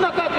なかった